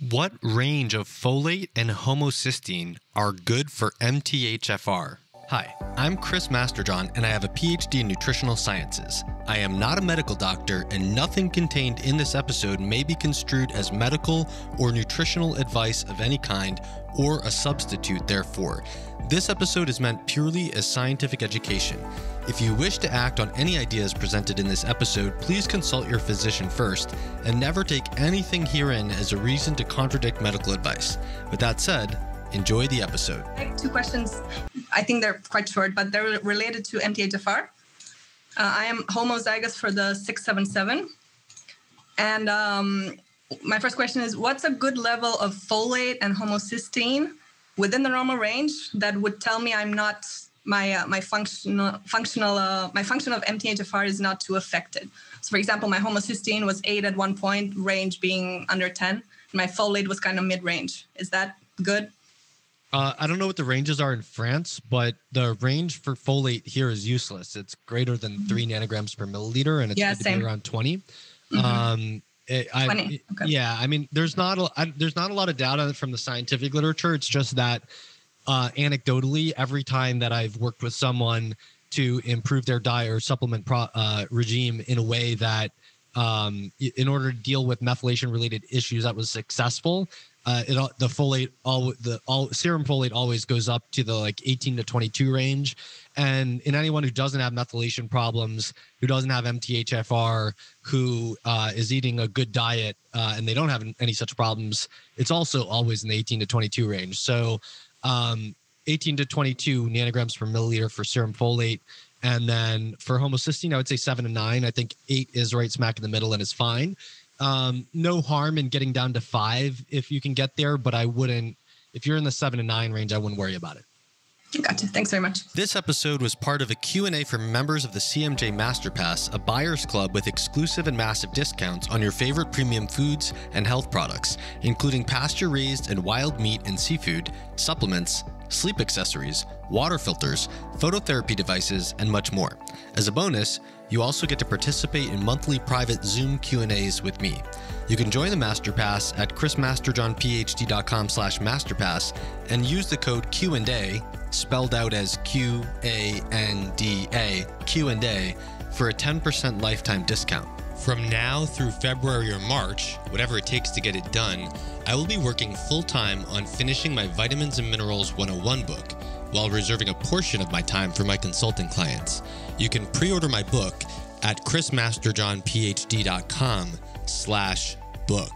What range of folate and homocysteine are good for MTHFR? Hi, I'm Chris Masterjohn, and I have a PhD in nutritional sciences. I am not a medical doctor, and nothing contained in this episode may be construed as medical or nutritional advice of any kind or a substitute therefore. This episode is meant purely as scientific education. If you wish to act on any ideas presented in this episode, please consult your physician first and never take anything herein as a reason to contradict medical advice. With that said, enjoy the episode. I have two questions. I think they're quite short, but they're related to MTHFR. Uh, I am homozygous for the 677. And um, my first question is what's a good level of folate and homocysteine within the normal range that would tell me I'm not my uh, my functional functional uh, my function of MTHFR is not too affected. So, for example, my homocysteine was eight at one point, range being under ten. my folate was kind of mid range. Is that good? Uh, I don't know what the ranges are in France, but the range for folate here is useless. It's greater than mm-hmm. three nanograms per milliliter, and it's yeah, around 20. Mm-hmm. Um, it, I, okay. Yeah, I mean, there's not a I, there's not a lot of data from the scientific literature. It's just that uh, anecdotally, every time that I've worked with someone to improve their diet or supplement pro, uh, regime in a way that, um, in order to deal with methylation related issues, that was successful. Uh, it the folate all the all serum folate always goes up to the like 18 to 22 range, and in anyone who doesn't have methylation problems, who doesn't have MTHFR, who uh, is eating a good diet, uh, and they don't have any such problems, it's also always in the 18 to 22 range. So um, 18 to 22 nanograms per milliliter for serum folate. And then for homocysteine, I would say seven to nine. I think eight is right smack in the middle and is fine. Um, no harm in getting down to five if you can get there, but I wouldn't, if you're in the seven to nine range, I wouldn't worry about it. Gotcha. Thanks very much. This episode was part of a Q&A for members of the CMJ Masterpass, a buyer's club with exclusive and massive discounts on your favorite premium foods and health products, including pasture-raised and wild meat and seafood, supplements, sleep accessories, water filters, phototherapy devices, and much more. As a bonus, you also get to participate in monthly private Zoom Q&As with me. You can join the Masterpass at chrismasterjohnphd.com slash masterpass and use the code Q&A, spelled out as Q-A-N-D-A, Q&A, for a 10% lifetime discount. From now through February or March, whatever it takes to get it done, I will be working full time on finishing my Vitamins and Minerals 101 book while reserving a portion of my time for my consulting clients. You can pre-order my book at chrismasterjohnphd.com slash book.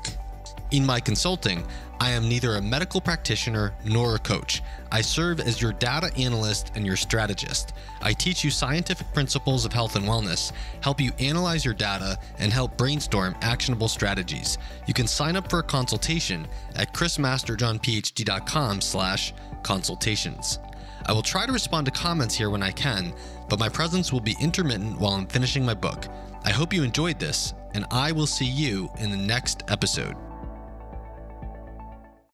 In my consulting, I am neither a medical practitioner nor a coach. I serve as your data analyst and your strategist. I teach you scientific principles of health and wellness, help you analyze your data, and help brainstorm actionable strategies. You can sign up for a consultation at chrismasterjohnphd.com slash consultations. I will try to respond to comments here when I can, but my presence will be intermittent while I'm finishing my book. I hope you enjoyed this, and I will see you in the next episode.